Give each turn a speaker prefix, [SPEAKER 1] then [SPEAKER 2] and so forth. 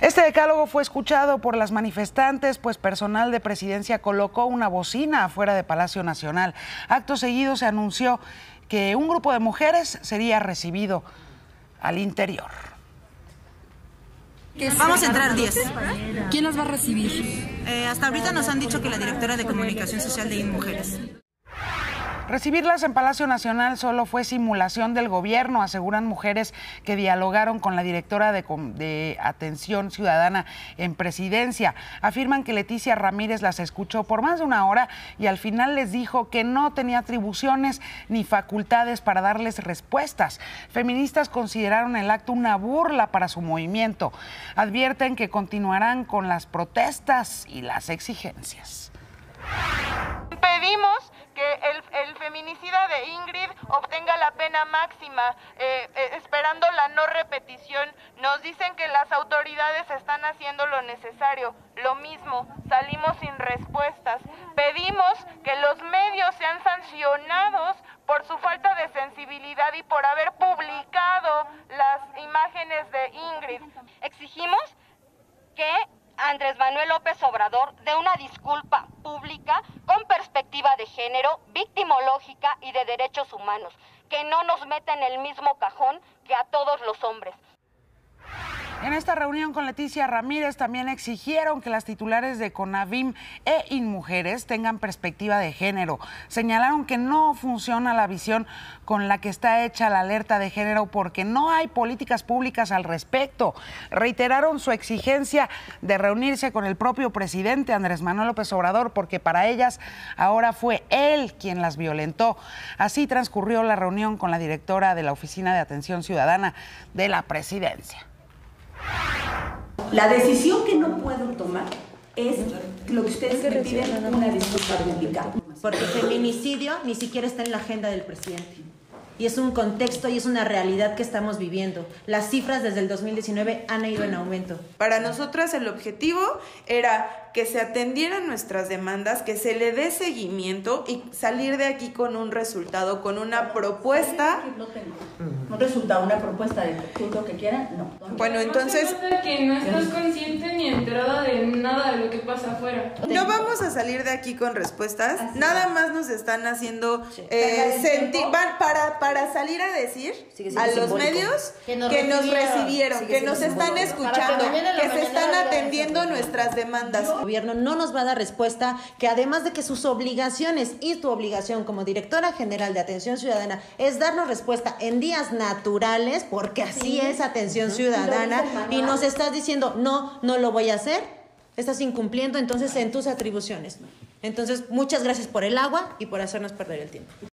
[SPEAKER 1] Este decálogo fue escuchado por las manifestantes, pues personal de presidencia colocó una bocina afuera de Palacio Nacional. Acto seguido se anunció que un grupo de mujeres sería recibido al interior.
[SPEAKER 2] Vamos a entrar 10.
[SPEAKER 3] ¿Quién las va a recibir?
[SPEAKER 2] Eh, hasta ahorita nos han dicho que la directora de comunicación social de InMujeres.
[SPEAKER 1] Recibirlas en Palacio Nacional solo fue simulación del gobierno, aseguran mujeres que dialogaron con la directora de, Atención Ciudadana en Presidencia. Afirman que Leticia Ramírez las escuchó por más de una hora y al final les dijo que no tenía atribuciones ni facultades para darles respuestas. Feministas consideraron el acto una burla para su movimiento. Advierten que continuarán con las protestas y las exigencias.
[SPEAKER 4] Pedimos que el, Ingrid obtenga la pena máxima, eh, eh, esperando la no repetición. Nos dicen que las autoridades están haciendo lo necesario. Lo mismo, salimos sin respuestas. Pedimos que los medios sean sancionados por su falta de sensibilidad y por haber publicado las imágenes de Ingrid.
[SPEAKER 5] Exigimos que Andrés Manuel López Obrador de una disculpa pública con perspectiva de género, victimológica y de derechos humanos, que no nos meta en el mismo cajón que a todos los hombres.
[SPEAKER 1] Esta reunión con Leticia Ramírez también exigieron que las titulares de CONAVIM e InMujeres tengan perspectiva de género. Señalaron que no funciona la visión con la que está hecha la alerta de género porque no hay políticas públicas al respecto. Reiteraron su exigencia de reunirse con el propio presidente Andrés Manuel López Obrador porque para ellas ahora fue él quien las violentó. Así transcurrió la reunión con la directora de la Oficina de Atención Ciudadana de la Presidencia.
[SPEAKER 6] La decisión que no puedo tomar es lo que ustedes me piden, una disculpa pública.
[SPEAKER 7] Porque el feminicidio ni siquiera está en la agenda del presidente. Y es un contexto y es una realidad que estamos viviendo. Las cifras desde el 2019 han ido en aumento.
[SPEAKER 8] Para nosotras el objetivo era que se atendieran nuestras demandas, que se le dé seguimiento y salir de aquí con un resultado, con una propuesta.
[SPEAKER 6] Un resultado, una propuesta de lo que quieran, no.
[SPEAKER 8] Bueno, entonces...
[SPEAKER 9] que no estás consciente ni enterada de nada de lo que pasa afuera.
[SPEAKER 8] No vamos a salir de aquí con respuestas, nada más nos están haciendo eh, sentir, para, para salir a decir a los medios que nos, recibieron, que nos están escuchando, que se están atendiendo nuestras demandas.
[SPEAKER 7] Gobierno no nos va a dar respuesta, que además de que sus obligaciones y tu obligación como directora general de atención ciudadana es darnos respuesta en días naturales, porque así es atención ciudadana, y nos estás diciendo, no, no lo voy a hacer, estás incumpliendo entonces en tus atribuciones. Entonces, muchas gracias por el agua y por hacernos perder el tiempo.